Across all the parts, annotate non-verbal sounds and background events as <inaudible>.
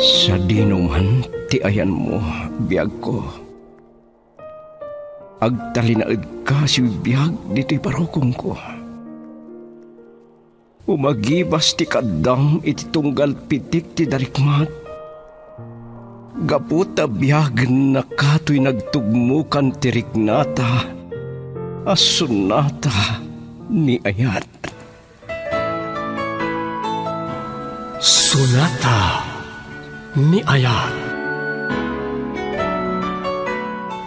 Sa dinuman, ti ayan mo, biyag ko. Agtalinaad ka si biyag dito'y parokong ko. Umagibas ti kadam iti tunggal pitik ti darikmat. Gaputa biyag na kato'y nagtugmukan ti riknata. Asunata ni ayat. Sunata ni Ayat.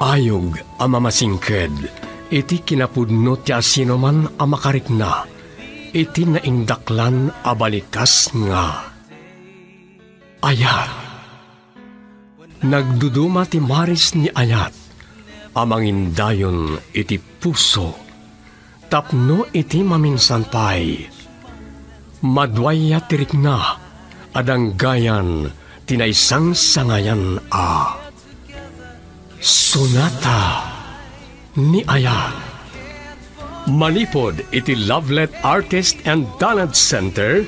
Ayog ang mamasingked, iti kinapudno ti asino man ang makarikna, iti naindaklan abalikas nga. Ayat. Nagduduma ti Maris ni Ayat, amangin dayon iti puso, tapno iti maminsan pay. Madwaya tirikna, adang gayan, tinaysang sangayan a. Sonata ni Aya. Manipod iti Lovelet Artist and Talent Center,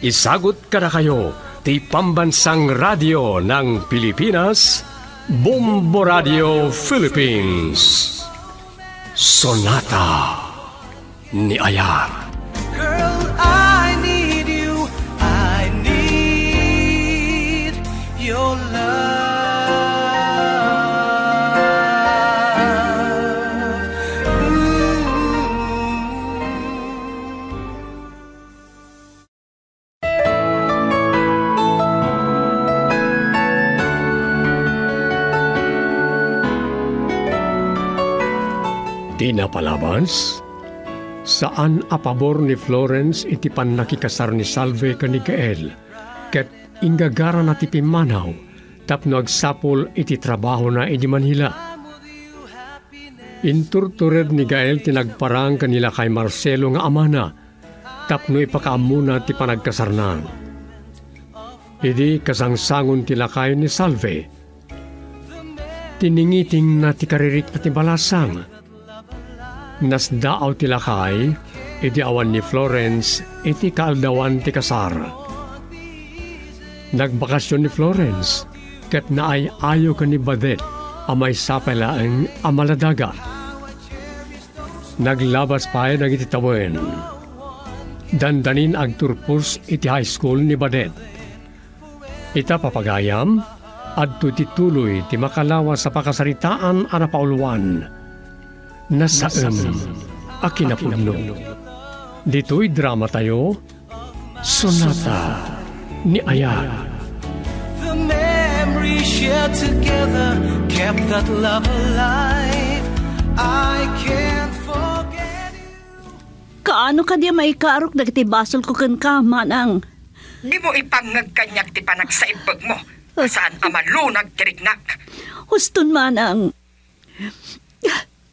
isagot kada kayo ti pambansang radio ng Pilipinas, Bombo Radio Philippines. Sonata ni Ayar. Tinapalabas? Saan a pabor ni Florence iti panakikasar ni Salve kani Gael, ket ingagara na ti pimanaw, tapno agsapol iti trabaho na iti Manila. Inturtured ni Gael tinagparang kanila kay Marcelo nga amana, tapno ipakaamuna ti panagkasarnan. Idi kasangsangon ti lakay ni Salve. Tiningiting na ti karirik na ti balasang, Nas daaw ti lakay, iti awan ni Florence, iti kaaldawan ti kasar. Nagbakasyon ni Florence, ket naay ayo ka ni Badet, amay sapelaang amaladaga. Naglabas pa nag iti tawen. Dandanin ag turpus iti high school ni Badet. Ita papagayam, adto ti tuloy ti makalawa sa pakasaritaan ana pauluan nasaan akin na puno. Dito'y drama tayo, Sonata ni Aya. The memories shared together kept that love alive. I can't forget it. Kaano ka di may karok dagiti basol ko kan ka, manang? Di mo ipangag kanyak ti panagsaibag mo. Saan amalunag tiriknak. Huston manang.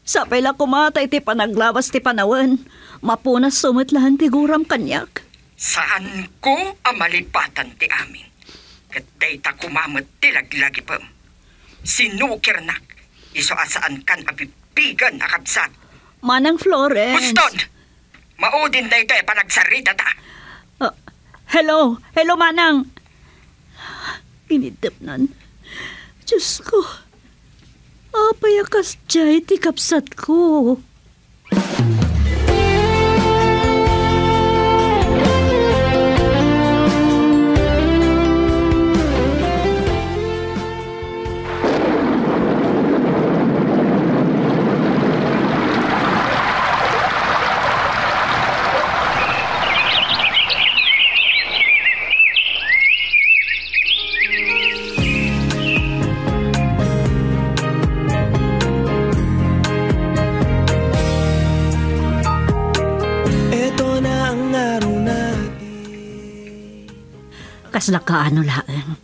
Sapay la kumatay ti panaglawas ti panawan. Mapunas sumitlahan ti guram kanyak. Saan ko amalipatan ti amin. Kat dayta kumamot ti laglagi pam. Sinukir nak. Iso asaan kan apipigan akabsat. Manang Florence. Huston! Maudin dayta e panagsarita ta. Ah, hello, hello manang. Inidip nan. Diyos ko. Apayakas jay ti ko. Kasla ka ano laang.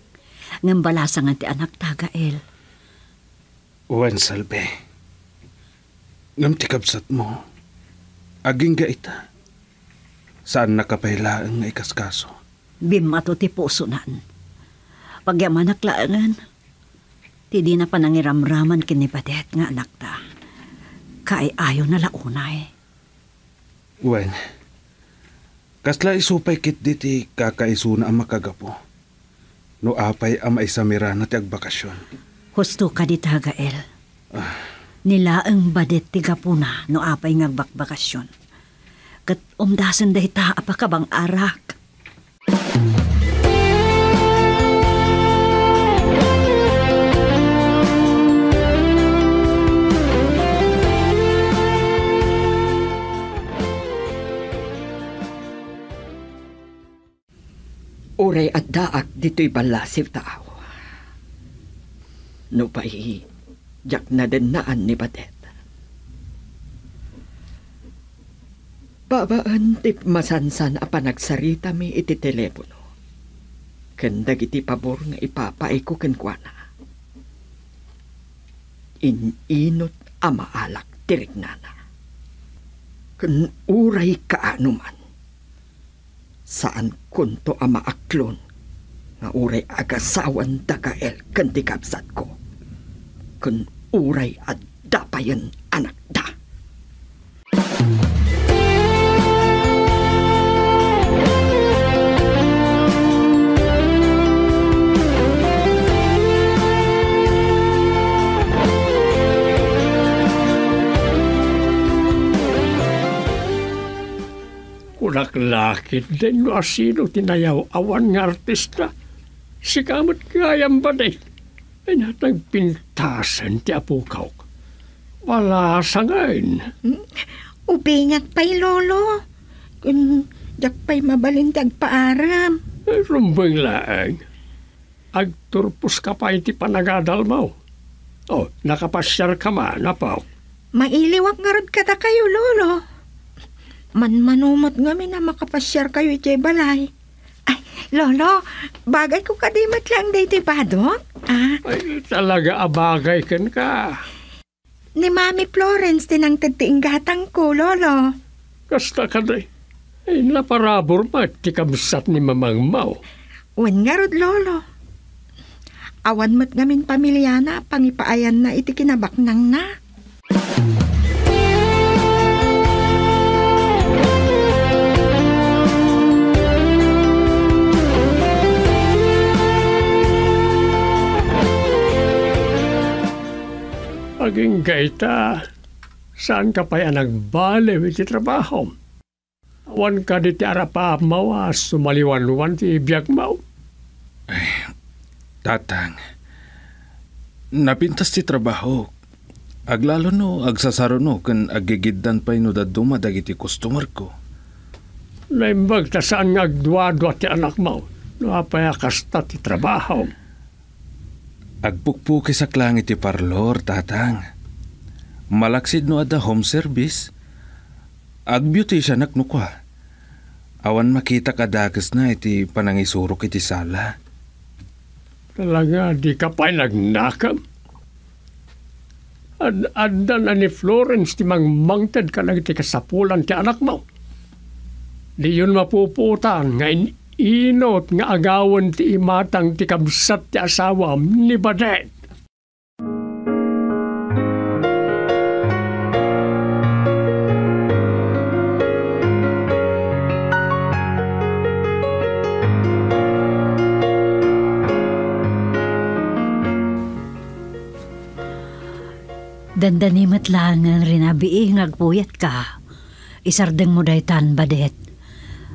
Ngambala sa nga ti anak tagael. Uwan salbe. Ngam tikabsat mo. Aging ga ita. Saan nakapailaan nga ikaskaso? Bimato ti puso nan. Pagyaman naklaangan. Ti di na panangiramraman kinipadet nga anak ta. Kay ayo na launay. Uwan. Kasla isupay kit diti kakaisuna ang makagapo. No apay ama isa mirana ti agbakasyon. Husto ka di Gael. Nila ang badet ti gapuna no apay nga bakbakasyon. Kat umdasan dahi ta apakabang arak. Uray at daak dito'y balasiw tao. No pa'y, jak na din naan ni Badet. Babaan tip masansan a panagsarita mi iti telepono. Kandag iti pabor nga ipapaay ko kenkwana. Ininot a maalak tirignana. Kun uray kaanuman saan kunto ang maaklon nga uray agasawan dagael kanti kapsat ko. Kun uray at dapayan anak da. Kunaklakit din no asino tinayaw awan nga artista. Si kamot kayang ba din? Ay natang pintasan ti apukaw. Wala sa ngayon. Ubingat pa'y lolo. Kung dak pa'y mabalintag paaram. Eh, Rumbang laang. Agturpos ka pa iti panagadal mo. Oh, nakapasyar ka man, apaw. Mailiwak nga rod kata kayo, lolo. Manmanumot nga mi na makapasyar kayo iti balay. Ay, lolo, bagay ko kadimat lang dito padok. Ah, Ay, talaga abagay ken ka. ni Mami Florence tinangtad ti inggatang ko, lolo. Kasta ka day. Ay, naparabor ma, ti kamsat ni mamang mau. Wen nga rod, lolo. Awan mo't ngamin pamilya na, pangipaayan na iti kinabaknang na. Aging gaita, saan ka pa yan nagbalew iti trabaho? Awan ka di ti arapa mawas sumaliwan-wan ti ibiyag mau. Tatang, napintas ti trabaho. Aglalo no, agsasaro no, kan agigiddan pa no daduma dagiti customer ko. Naimbag ta saan nga agduwa-dwa ti anak mau. Napaya kasta ti trabaho. Agpukpuki sa klang iti parlor, tatang. Malaksid no ada home service. Agbeauty siya naknukwa. Awan makita kadakas na iti panangisurok iti sala. Talaga, di ka pa nagnakam. Ad adda na ni Florence ti mangmangted ka lang ti kasapulan ti anak mo. Di yun mapuputan nga in- inot nga agawan ti imatang ti kabsat ti asawa ni Badet. Dandanimat lang ang rinabiing agpuyat ka. Isardeng mo daytan badet.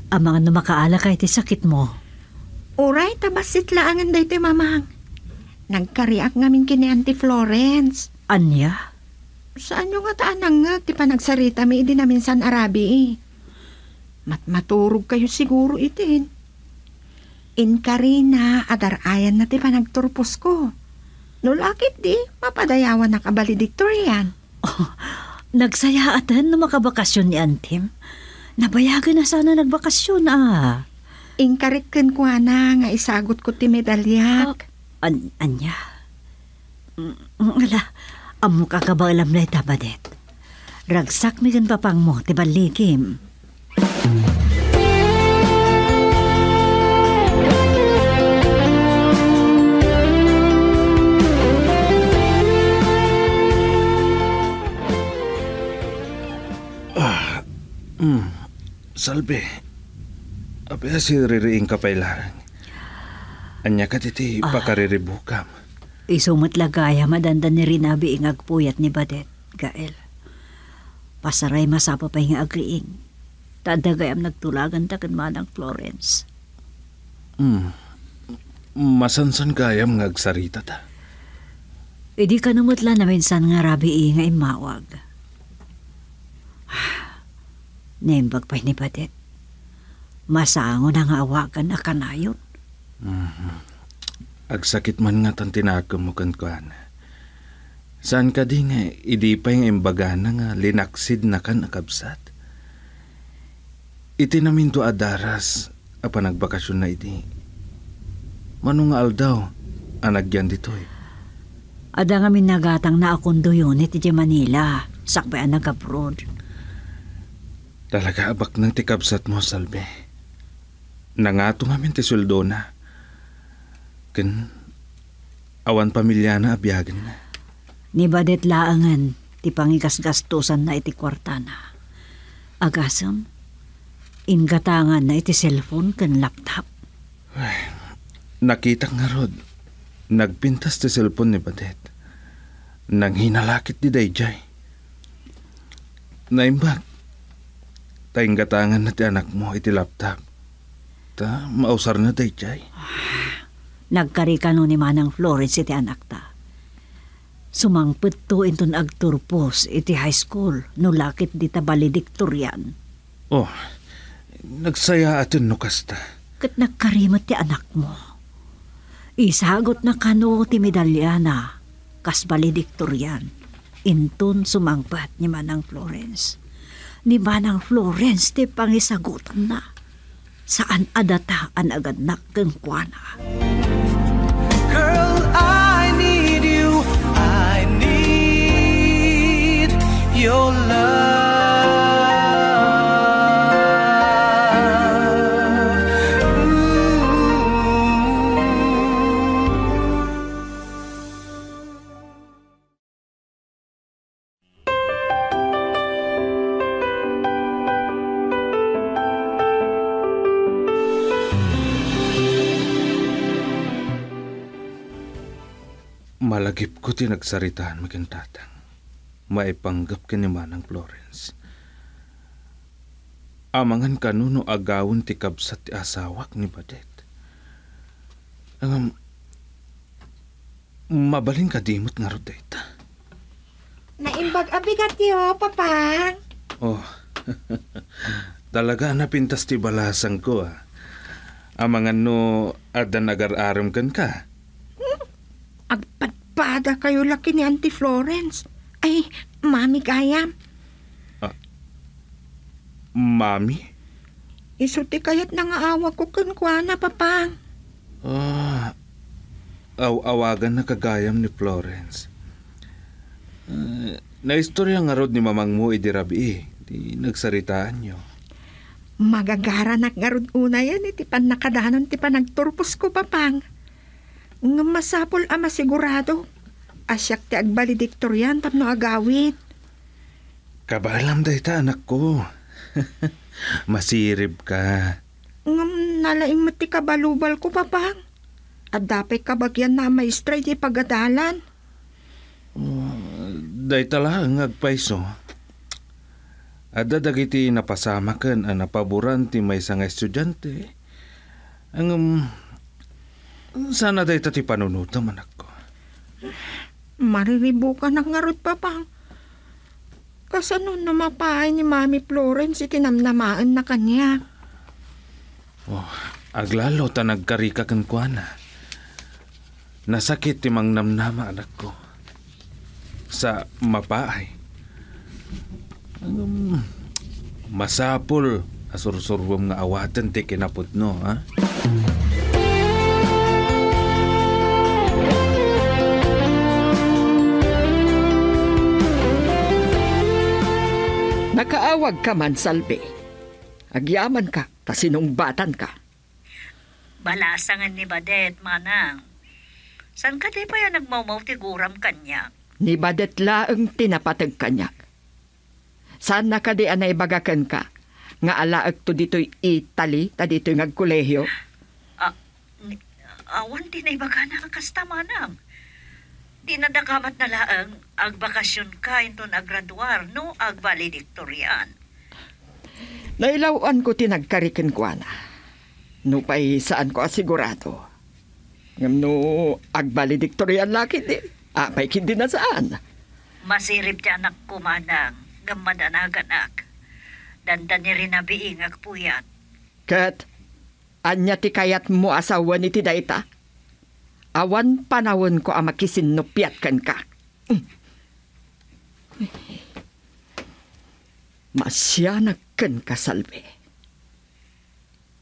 Ang mga numakaala kay ti sakit mo. Uray, tabasit laangan dayto mamang. Nagkariak ngamin kini Auntie Florence. Anya? Saan yung nga taanang nga, ti panagsarita mi idi namin san Arabi eh. Mat maturog kayo siguro itin. In Karina, adar ayan na ti panagturpos ko. Nulakit di, mapadayawan na kabalediktoryan. <laughs> Nagsaya atan na makabakasyon ni Antim. Nabayagan na sana nagbakasyon ah. Ingkarikken ko na nga isagot ko ti medalyak. An anya? Mm, Ala, amo ka ka ba alam na itabadet? Ragsak mi gan papang mo, ti balikim. Salbe, apaya si ririing kapailangan. Anya ka titi pakariribukam. Isumot lagaya madanda ni Rinabi ingag puyat ni Badet, Gael. Pasaray masapa pa nga agriing. Tadagayam nagtulagan ta kan manang Florence. Hmm. Masansan kayam ngagsarita ta. Idi ka numutla na minsan nga rabi nga imawag. Nembag pa ni Badet. Masango na nga awagan na kanayon. Agsakit man nga tan tinakam mo kan kuan. Saan ka di nga, idi pa yung imbagana nga linaksid na kan akabsat. Iti namin to adaras, apa nagbakasyon na iti. Manong aldaw, anagyan dito eh. Ada nga minagatang na akong doyonit iti Manila. Sakbayan nag-abroad. Talaga abak ng tikabsat mo, Salve. Nangato nga min ti sweldo na. Ken, awan pamilya na abyagan na. Ni Badet laangan, ti pangigasgastusan na iti kwartana. Agasam, ingatangan na iti cellphone kan laptop. Nakita nga rod, nagpintas ti cellphone ni Badet. Nang hinalakit di Dayjay. Naimbag, tayong gatangan na ti anak mo iti laptop. Ta, mausar na Dayjay. <sighs> Nagkari ka no ni Manang Florence iti anak ta. Sumangpet to inton agturpos iti high school no lakit di ta valedictorian. Oh, nagsaya atin no kasta. Kat nagkarimot ti anak mo. Isagot na kano ti medalyana kas valedictorian. Inton sumangpat ni Manang Florence. Ni Manang Florence ti pangisagutan na. Saan adata an agad nakeng kuana. Girl, I need you. I need your love. Malagip ko tinagsaritaan maging tatang. Maipanggap ka ni Manang Florence. Amangan kanuno agawon ti kabsat ti asawak ni Badet. Ang mabaling kadimot nga ro data. Naimbag abigat yo, papang. Oh, <laughs> talaga napintas ti balasang ko ah. Amangan no adan nagar-aram kan ka. Agpadpada kayo laki ni Auntie Florence. Ay, mami gayam. Mami? Isuti kayat nangaawa ko kunkwana, papang. Ah, aw-awagan na kagayam ni Florence. Uh, naistorya nga rod ni mamang mo idirabi eh. Di nagsaritaan nyo. Magagaranak nga rod una yan, iti pan nakadanon, ti pan nagturpos ko, papang. Nga masapol ama sigurado. Asyak ti agbalidiktoryan tapno agawit. Kabalam day ta anak ko. <laughs> Masirib ka. Nga nalaing mati kabalubal ko, papang. At dapay kabagyan na maestra iti pagadalan. Day tala ang agpaiso. Ada dagiti napasamakan ang napaboran ti may nga estudyante. Ang um, sana day ta ti panunutam anak ko. Mariribukan ang ngarot, papang. Kasano na mapahay ni Mami Florence itinamnamaan na kanya. Oh, aglalo ta nagkarika kan kuana. Nasakit ti mang namnama anak ko. Sa mapaay. Um, masapol asursurwam nga awatan ti kinaputno, ha? Nakaawag ka man, Salve. Agyaman ka, tasinungbatan ka. Balasangan ni Badet, manang. San ka di pa yan nagmamaw tiguram kanya? Ni badet laeng tinapatag kanyak. Saan na ka di anay bagakan ka? Nga alaag to dito'y Italy, ta dito'y ngagkolehyo. Ah, awan din ay baga na kasta manang. Di nadakamat na laang ag bakasyon ka inton agraduar no ag valedictorian. Nailawan ko tinagkarikin ko na. No pa'y saan ko asigurado. Ngam no agbalediktoryan laki di. Apay kindi na saan. Masirip ti anak ko manang gamadanagan Dandan ni rin nabiing ag puyat. Kat, anya ti kayat mo asawa ni ti dayta? Awan panawon ko ang makisinupiat kan ka. Mm. Masya nagkan ka salve.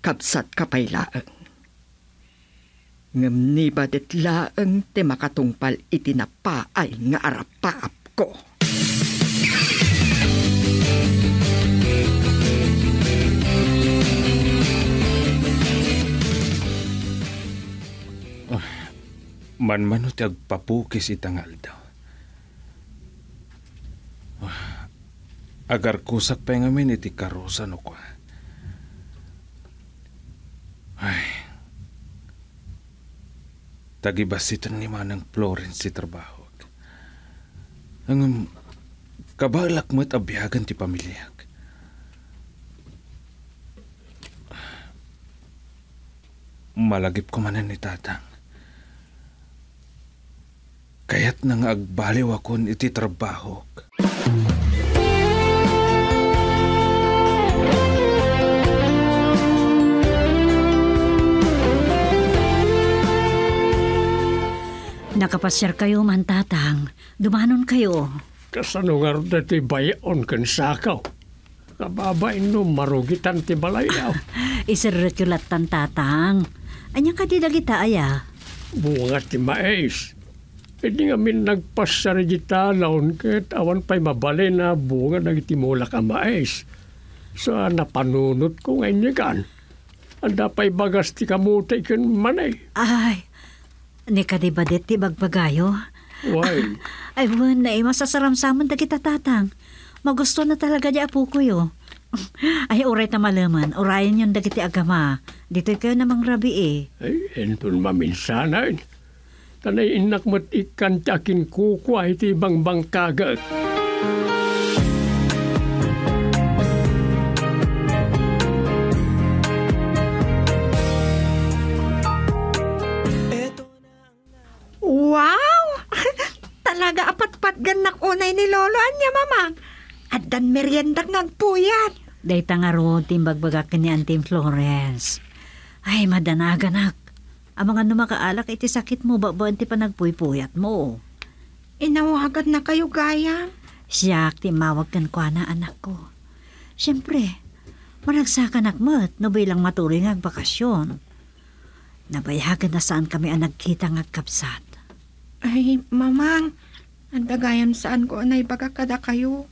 Kapsat ka pa'y laang. Ngam ni badet laang ti makatungpal iti napaay nga arapaap ko. Manmano ti agpapukis itangal daw. Agar kusak pa nga min iti karosa no kwa. Ay. Tagibasitan ni Manang Florence si trabaho. Ang kabalak mo't abiyagan ti pamilyag. Malagip ko manan ni tatang. Kaya't nang agbaliw akon iti trabaho. Nakapasyar kayo man tatang. Dumanon kayo. Kasano nga rin dati bayaon kan sakaw. Kababain no marugitan ti balayaw. <laughs> Isirrekyulat tan tatang. Anya ka di dagita aya. Bunga ti mais. Hindi nga min nagpasya rin laon ket awan pa'y mabali na bunga nagiti mula ka mais. So napanunot ko ngayon kan. Anda pa'y bagas ti kamutay kan manay. Ay, ni ka di badet ti bagbagayo. Why? <laughs> Ay, wan na eh, masasaramsaman dagita tatang. Magusto na talaga di apo ko yo. <laughs> Ay, uray ta malaman. Urayan yung dagiti agama. Dito kayo namang rabi eh. Ay, entun maminsanan. Tanay inak mo't ikan takin kukwa iti ibang bangkagat. Wow! Ganak unay ni Lolo anya, mamang. At dan meriendak ngagpuyat. Dahita nga ro, timbagbagak ni Auntie Florence. Ay, madanaganak. Ang mga numakaalak iti sakit mo, ba ti panagpuypuyat mo. Inawagan na kayo gaya. Siyak, timawag kan kwa na anak ko. Siyempre, managsakan akmat, no bilang matuloy nga bakasyon. Nabayagan na saan kami ang nagkita nga kapsat. Ay, mamang. Ang dagayam saan ko anay baga kada kayo.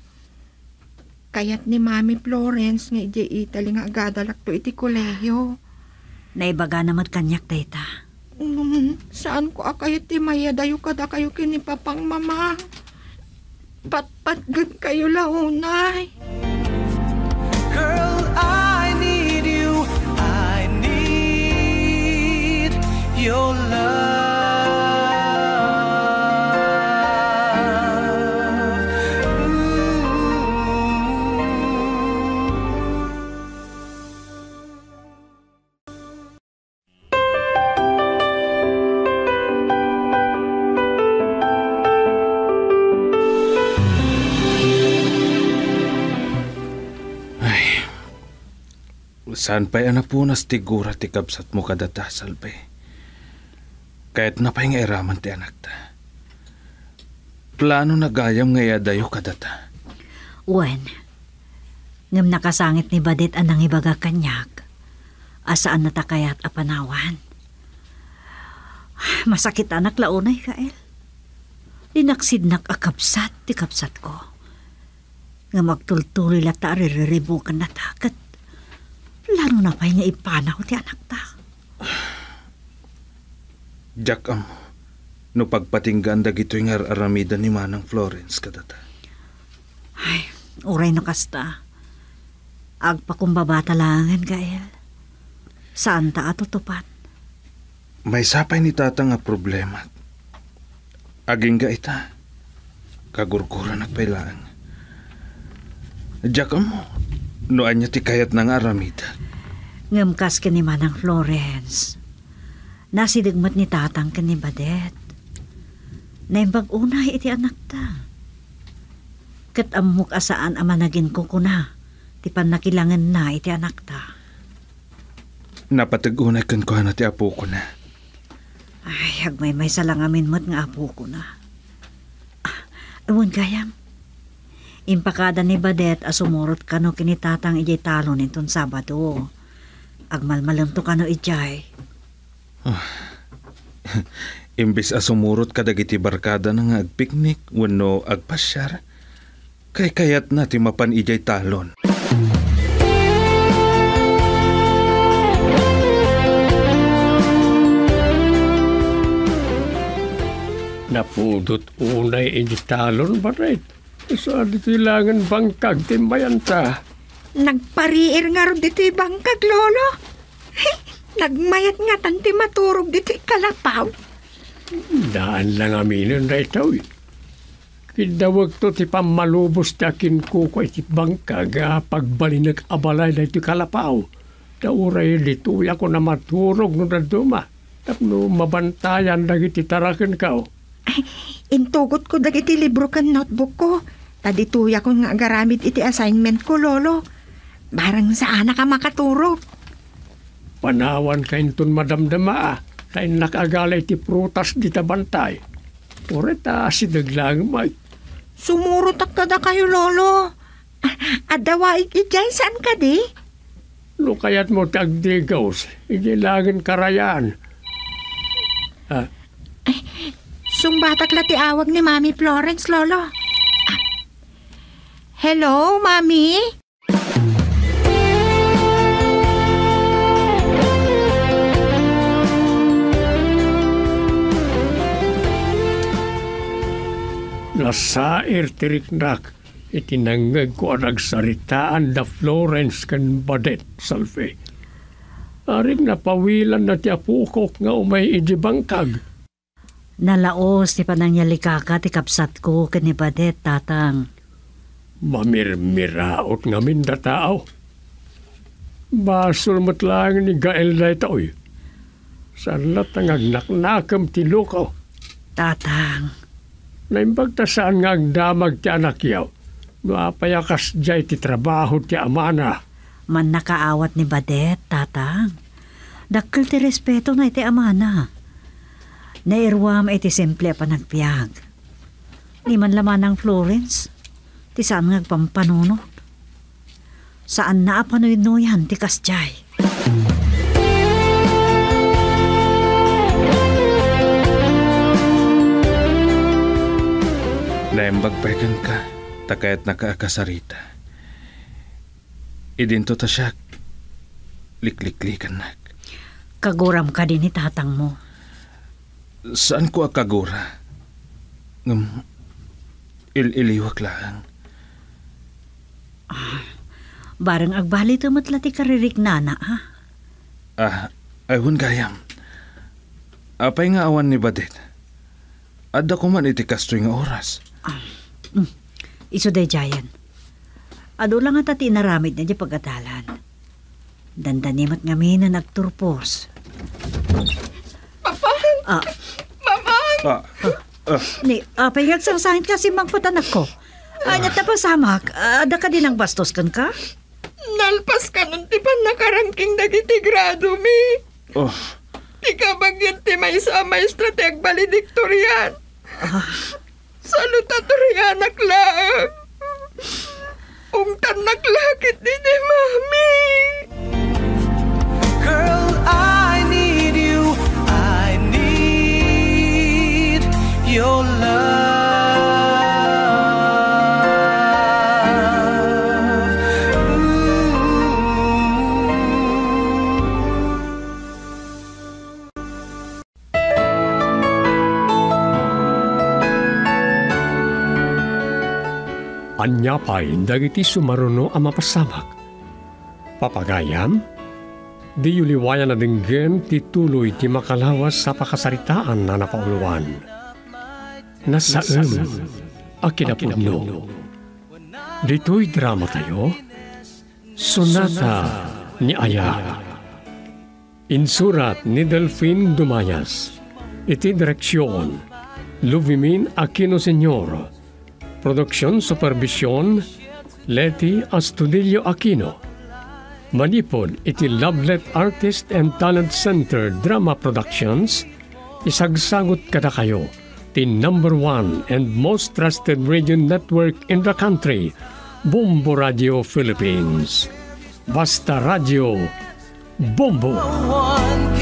Kayat ni Mami Florence nga iti Italy nga agadalak to iti kolehiyo. Naibaga naman kanyak, tayta. Mm, saan ko akayo ti maya dayo kada kayo kini papang mama. Pat-pat gud kayo launay. Girl, I need you. I need your love. Saan pa'y anapunas ti gura ti kabsat mo kadata, salve. Kahit na pa'y nga iraman ti anak ta. Plano na gayam nga yadayo kadata. Wen, ngam nakasangit ni Badit anang ibaga kanyak. Asaan na takayat apanawan. <sighs> Masakit anak launay, Kael. Dinaksidnak akapsat ti kapsat ko. Nga magtultuloy lata ririribukan na takat. Lalo na pa'y nga ipanaw ti anak ta. Jack am, no pagpatinggan dagito'y nga aramida ni Manang Florence kadata. Ay, uray no kasta. Agpakumbaba talangan, Gael. Saan ta atutupat? May sapay ni tata nga problema. Aging ga ita. Kagurgura nagpailaan. Diyak mo. Noan niya ti kayat ng aramid. Ngamkas ka ni Manang Florence. Nasidagmat ni tatang ka ni Badet. Naimbag unay iti anak ta. Kat amok asaan ama naging kukuna. Ti panakilangan na iti anak ta. Napatagunay kan ko na ti apo ko na. Ay, hagmay may salangamin mo't nga apo ko na. Ah, Ewan gayam. Impakada ni Badet asumurot kano kinitatang ijay talo ninton Sabado. Agmalmalam to kano ijay. <sighs> Imbis asumurot ka dagiti barkada na nga agpiknik wano agpasyar. Kay kayat na ti mapan ijay talon. Napudot unay injitalon ba rin? Sa di tilangan bangkag timbayan ta. Nagpariir nga ron dito bangkag, lolo. Hey, nagmayat nga tanti maturog dito kalapaw. Daan lang aminin na ito eh. Kidawag to ti pamalubos takin ko ko iti bangkag ah, pagbalinag abalay na iti kalapaw. Dauray dito ako na maturog no na duma. Tapno mabantayan na iti tarakan ka. Intugot ko dagiti libro kan notebook ko. Tadituya ko nga agaramid iti assignment ko, lolo. Barang saan ka makaturog. Panawan kain ton madamdama ah. Kain nakagalay ti prutas di tabantay. Pureta si daglang may. Sumurot ak kada kayo, lolo. Ah, Adawaig ijay, saan ka di? No kayat mo tagdigaws. Igilangan karayaan. Ah, Sumbatak lati awag ni Mami Florence, lolo. Ah. Hello, Mami? nasair tiriknak itinangag ko ang nagsaritaan da Florence kan Badet salve. Aring napawilan na ti apukok nga umay ijibangkag. Nalaos ti panangyalikaka ti kapsat ko kani Badet tatang. Mamirmiraot nga minda tao. Basol mo't lang ni Gael na ito'y. Sanlat ang agnaknakam ti lukaw. Tatang, Naimbag ta saan nga agdamag ti anak yaw. No apayakas jay ti trabaho ti amana. man nakaawat ni Badet, tatang. Dakkel ti respeto na iti amana. Nairwam iti simple pa nagpiyag. Di man laman ng Florence. Ti saan nga agpampanunot. Saan na apanoy-noyan ti kasjay. Naimbag pegan ka. Takayat nakaakasarita. Idinto ta siya. Likliklikan na. Kaguram ka din ni tatang mo. Saan ko akagura? Ngam, il-iliwak lang. Barang agbali tumatla ti karirik nana, ha? Ah, ayun gayam. Apay nga awan ni Badet. Adda ko man iti kastoy nga oras. Iso day jayan. Ado lang at ati naramid na di pagkatalan. Dandanimat nga mi na nagturpos. Ah, Ah, ah, ni, ah, payagsangsangit kasi magputanak ko. Anya tapasamak, ada ka din ang bastos kan ka? Nalpas ka nun ti pan nakarangking dagiti grado mi. oh, Ti kabagyan ti may sa maestra ti agbalediktoryan. Salutatoryan naklang. Ungtan naklakit din ni mami. Your love. Ooh. Anya pa'y dagiti sumaruno ang mapasamak. Papagayam, Di yuliwayan na dinggen ti tuloy ti makalawas sa pakasaritaan na napauluan. Nasaan a kinapudno? Dito'y drama tayo. Sonata ni Aya. Insurat ni Delphine Dumayas. Iti direksyon. Luvimin Aquino Senyor. Produksyon Supervision Leti Astudillo Aquino. Manipod iti Lovelet Artist and Talent Center Drama Productions, isagsagot kada kayo, the number one and most trusted radio network in the country, Bombo Radio Philippines. Basta Radio, Bombo! one